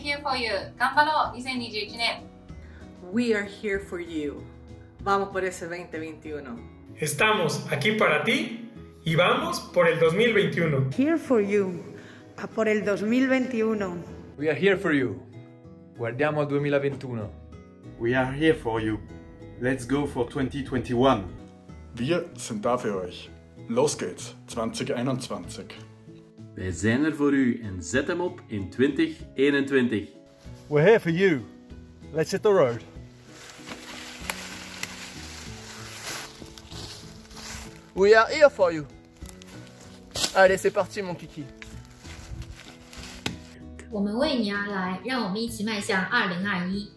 here for you 頑張ろう2021年 We are here for you. Vamos por ese 2021. Estamos aquí para ti y vamos por el 2021. Here for you. A por el 2021. We are here for you. Guardiamo il 2021. We are here for you. Let's go for 2021. Wir sind da für euch. Los geht's, 2021. Wij zijn er voor u en zet hem op in 2021. We're here for you. Let's hit the road. We are here for you. Allez, c'est parti, mon kiki. 我们为你而来，让我们一起迈向二零二一。